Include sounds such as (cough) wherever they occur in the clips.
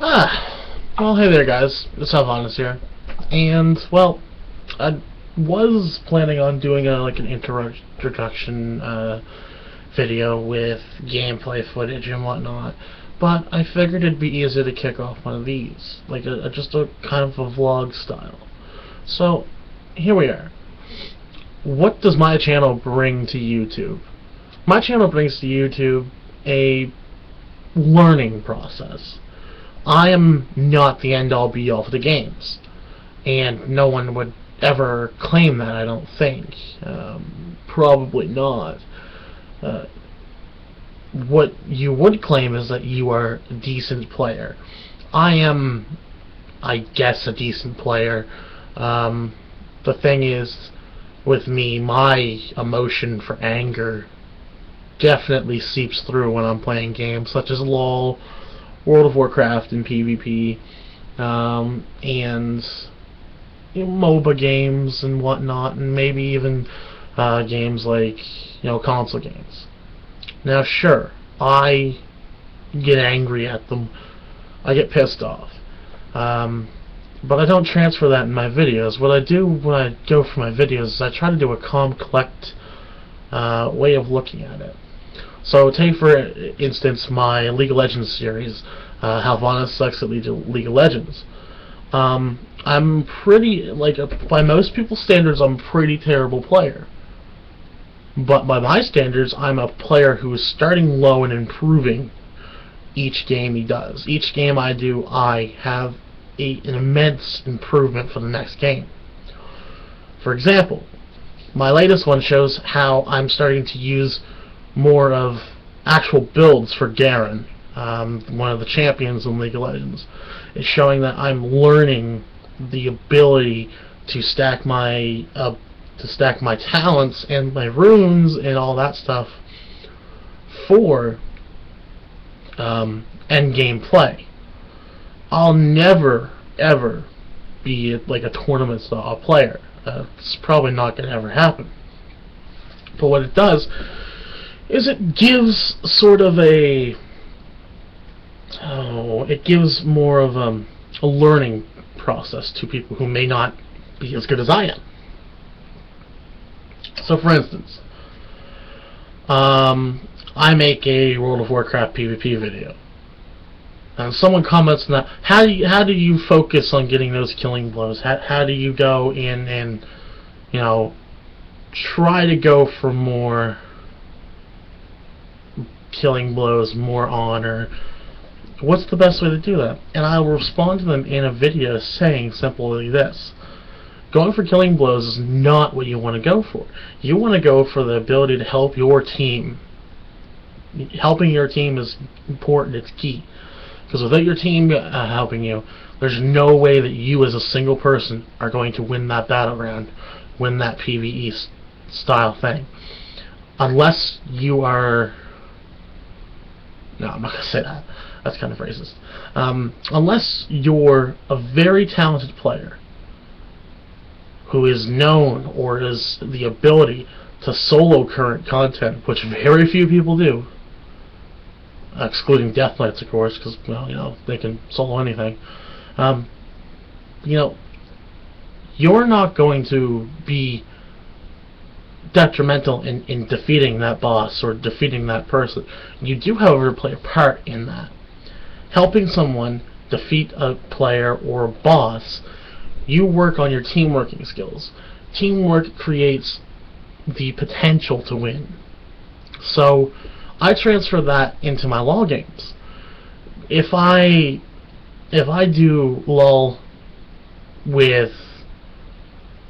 Ah, well, hey there, guys. It's Halvonis here, and well, I was planning on doing a like an introduction uh, video with gameplay footage and whatnot, but I figured it'd be easier to kick off one of these, like a, a just a kind of a vlog style. So here we are. What does my channel bring to YouTube? My channel brings to YouTube a learning process. I am not the end-all be-all for the games. And no one would ever claim that, I don't think. Um, probably not. Uh, what you would claim is that you are a decent player. I am, I guess, a decent player. Um, the thing is, with me, my emotion for anger definitely seeps through when I'm playing games such as LOL, World of Warcraft, and PvP, um, and you know, MOBA games and whatnot, and maybe even uh, games like you know console games. Now, sure, I get angry at them. I get pissed off. Um, but I don't transfer that in my videos. What I do when I go for my videos is I try to do a calm, collect uh, way of looking at it. So take for instance my League of Legends series, uh, Halvonis sucks at League of Legends. Um, I'm pretty, like, uh, by most people's standards, I'm a pretty terrible player. But by my standards, I'm a player who is starting low and improving each game he does. Each game I do, I have a, an immense improvement for the next game. For example, my latest one shows how I'm starting to use more of actual builds for Garen, um, one of the champions in League of Legends. It's showing that I'm learning the ability to stack my uh, to stack my talents and my runes and all that stuff for um, end game play. I'll never ever be like a tournament style player. Uh, it's probably not going to ever happen. But what it does is it gives sort of a oh, it gives more of a, a learning process to people who may not be as good as I am. So, for instance, um, I make a World of Warcraft PvP video. And someone comments on that. How do you, how do you focus on getting those killing blows? How, how do you go in and, you know, try to go for more killing blows, more honor. What's the best way to do that? And I will respond to them in a video saying simply this. Going for killing blows is not what you want to go for. You want to go for the ability to help your team. Helping your team is important, it's key. Because without your team uh, helping you, there's no way that you as a single person are going to win that battleground, win that PvE style thing. Unless you are no, I'm not going to say that. That's kind of racist. Um, unless you're a very talented player who is known or has the ability to solo current content, which very few people do, excluding Death Knights, of course, because, well, you know, they can solo anything. Um, you know, you're not going to be detrimental in, in defeating that boss or defeating that person. You do, however, play a part in that. Helping someone defeat a player or a boss, you work on your team working skills. Teamwork creates the potential to win. So, I transfer that into my LoL games. If I if I do LoL with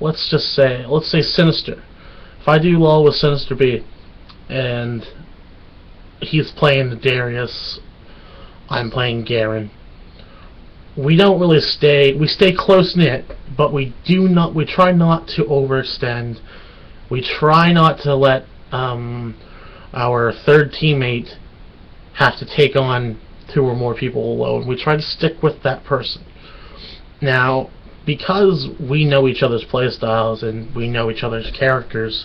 let's just say let's say Sinister I do LoL with Sinister B, and he's playing Darius, I'm playing Garen, we don't really stay, we stay close-knit, but we do not, we try not to overextend. We try not to let um, our third teammate have to take on two or more people alone. We try to stick with that person. Now, because we know each other's playstyles and we know each other's characters,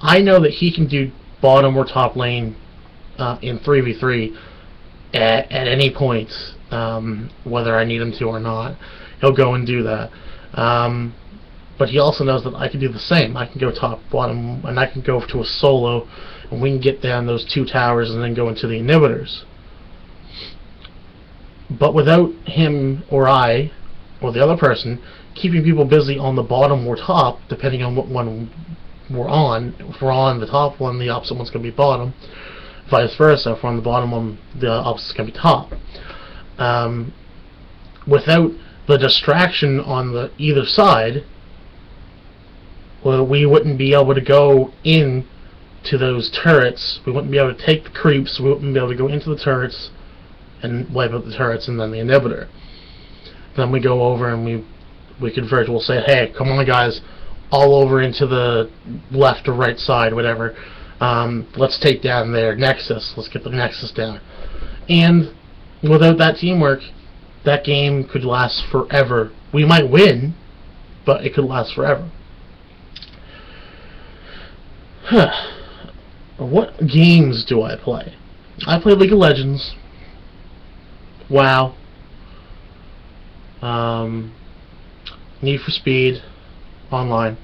I know that he can do bottom or top lane uh, in 3v3 at, at any point, um, whether I need him to or not. He'll go and do that. Um, but he also knows that I can do the same. I can go top, bottom, and I can go to a solo, and we can get down those two towers and then go into the inhibitors. But without him or I, or the other person, keeping people busy on the bottom or top, depending on what one we're on, if we're on the top one, the opposite one's going to be bottom. Vice versa, if we're on the bottom one, the opposite's going to be top. Um, without the distraction on the either side, well, we wouldn't be able to go in to those turrets. We wouldn't be able to take the creeps. We wouldn't be able to go into the turrets and wipe out the turrets and then the inhibitor. Then we go over and we we converge. We'll say, hey, come on, guys, all over into the left or right side, whatever. Um, let's take down their nexus. Let's get the nexus down. And without that teamwork, that game could last forever. We might win, but it could last forever. Huh. (sighs) what games do I play? I play League of Legends, WoW, um, Need for Speed, online.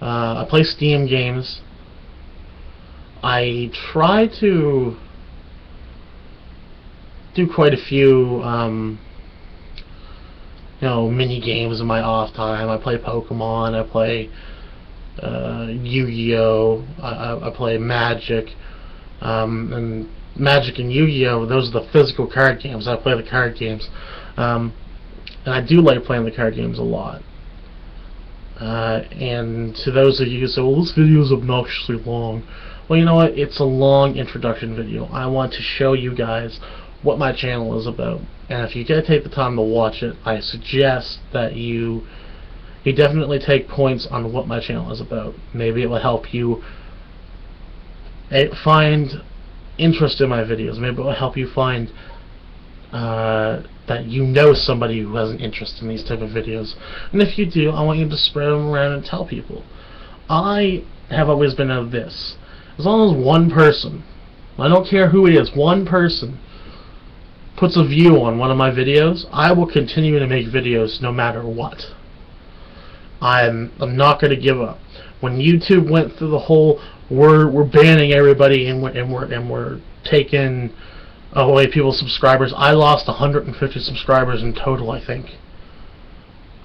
Uh, I play Steam games. I try to do quite a few, um, you know, mini games in my off time. I play Pokemon. I play uh, Yu-Gi-Oh. I, I, play Magic, um, and Magic and Yu-Gi-Oh. Those are the physical card games. I play the card games, um, and I do like playing the card games a lot. Uh, and to those of you who say, well, this video is obnoxiously long, well, you know what? It's a long introduction video. I want to show you guys what my channel is about. And if you get to take the time to watch it, I suggest that you you definitely take points on what my channel is about. Maybe it will help you eh, find interest in my videos. Maybe it will help you find uh, that you know somebody who has an interest in these type of videos. And if you do, I want you to spread them around and tell people. I have always been of this. As long as one person, I don't care who it is, one person puts a view on one of my videos, I will continue to make videos no matter what. I'm I'm not going to give up. When YouTube went through the whole we're we're banning everybody and we're and we're and we're taking away people's subscribers, I lost 150 subscribers in total. I think.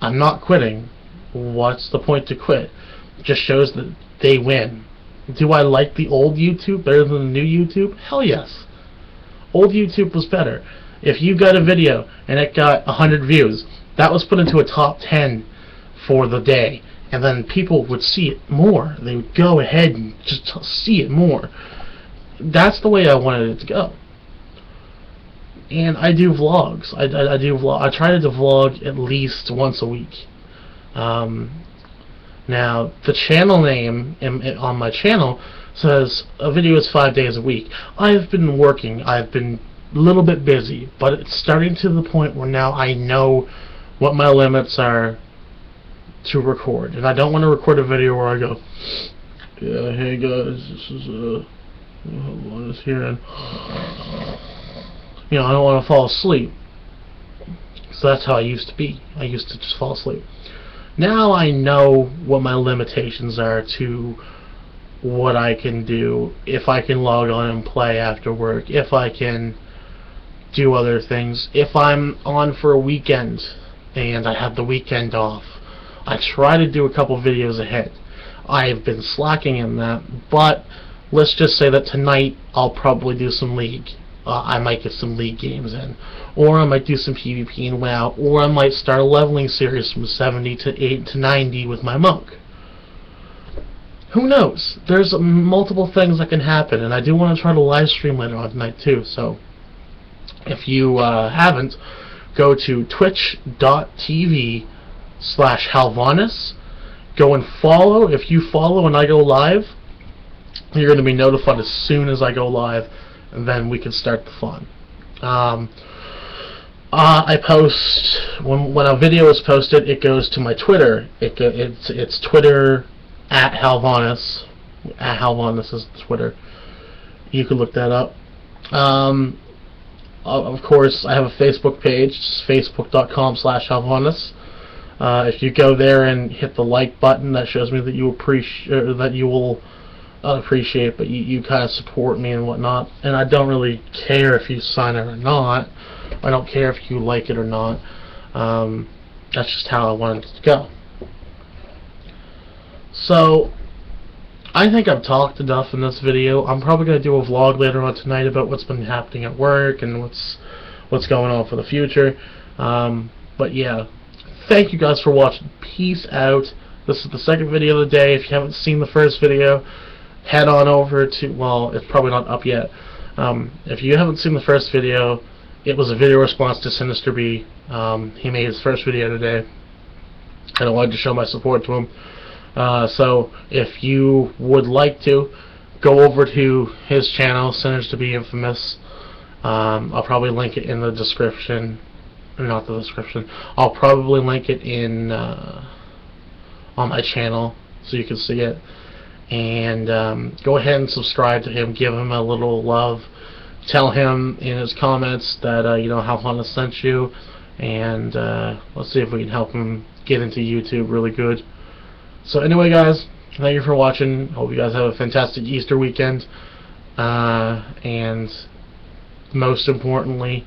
I'm not quitting. What's the point to quit? It just shows that they win. Do I like the old YouTube better than the new YouTube? Hell yes. Old YouTube was better. If you got a video and it got 100 views, that was put into a top 10 for the day. And then people would see it more. They would go ahead and just see it more. That's the way I wanted it to go. And I do vlogs. I, I, I do vlog. I try to vlog at least once a week. Um, now, the channel name in, in, on my channel says a video is five days a week. I've been working. I've been a little bit busy, but it's starting to the point where now I know what my limits are to record. And I don't want to record a video where I go, yeah, hey guys, this is, uh, on, this here, and, you know, I don't want to fall asleep. So that's how I used to be. I used to just fall asleep. Now I know what my limitations are to what I can do, if I can log on and play after work, if I can do other things, if I'm on for a weekend and I have the weekend off. I try to do a couple videos ahead. I've been slacking in that, but let's just say that tonight I'll probably do some League. Uh, I might get some League games in. Or I might do some PvP in WoW. Or I might start a leveling series from 70 to 8 to 90 with my monk. Who knows? There's multiple things that can happen, and I do want to try to live stream later on tonight too, so if you uh, haven't, go to twitch.tv slash. Go and follow. If you follow and I go live, you're going to be notified as soon as I go live, then we can start the fun. Um, uh, I post when when a video is posted, it goes to my Twitter. It it's it's Twitter at Halvonis. At Halvonis is Twitter. You can look that up. Um, uh, of course, I have a Facebook page, facebook.com slash Halvonis. Uh, if you go there and hit the like button, that shows me that you appreciate that you will not appreciate, it, but you, you kind of support me and whatnot. And I don't really care if you sign it or not. I don't care if you like it or not. Um, that's just how I wanted it to go. So, I think I've talked enough in this video. I'm probably going to do a vlog later on tonight about what's been happening at work and what's what's going on for the future. Um, but yeah, thank you guys for watching. Peace out. This is the second video of the day. If you haven't seen the first video, head on over to, well, it's probably not up yet. Um, if you haven't seen the first video, it was a video response to Sinister B. Um, he made his first video today, and I wanted to show my support to him. Uh, so if you would like to, go over to his channel, Sinister Be Infamous. Um, I'll probably link it in the description not the description. I'll probably link it in uh, on my channel so you can see it. And um, go ahead and subscribe to him. Give him a little love. Tell him in his comments that uh, you know how Honda sent you, and uh, let's see if we can help him get into YouTube really good. So anyway, guys, thank you for watching. Hope you guys have a fantastic Easter weekend. Uh, and most importantly,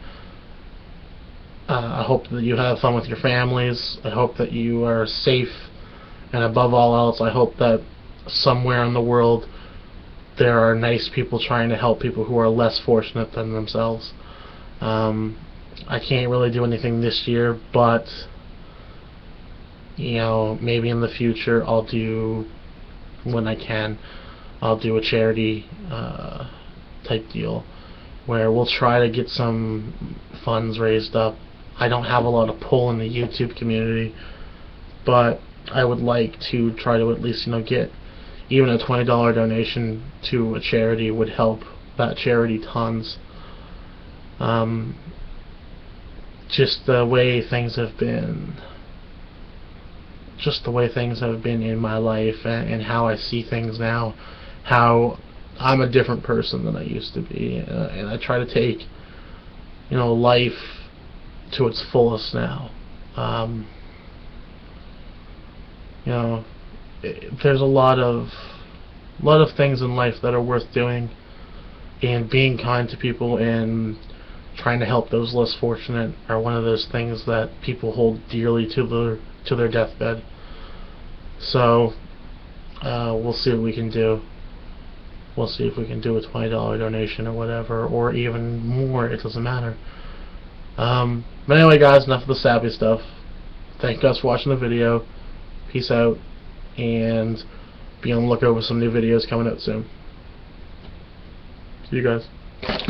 uh, I hope that you have fun with your families. I hope that you are safe. And above all else, I hope that somewhere in the world there are nice people trying to help people who are less fortunate than themselves. Um, I can't really do anything this year, but you know, maybe in the future I'll do when I can. I'll do a charity uh, type deal where we'll try to get some funds raised up I don't have a lot of pull in the YouTube community, but I would like to try to at least, you know, get even a $20 donation to a charity would help that charity tons. Um, just the way things have been just the way things have been in my life and, and how I see things now how I'm a different person than I used to be uh, and I try to take you know life to its fullest now. Um, you know, it, there's a lot of lot of things in life that are worth doing, and being kind to people and trying to help those less fortunate are one of those things that people hold dearly to their to their deathbed. So uh, we'll see what we can do. We'll see if we can do a $20 donation or whatever, or even more. It doesn't matter. Um, but anyway, guys, enough of the sappy stuff. Thank you guys for watching the video. Peace out, and be on the lookout for some new videos coming out soon. See you guys.